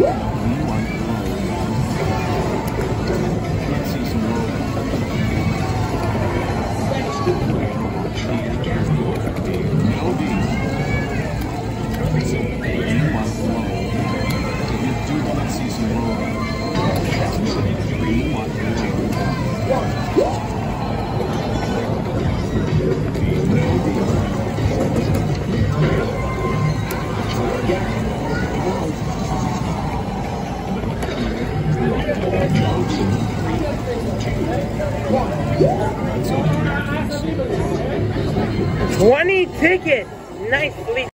Yeah. Twenty tickets. Nicely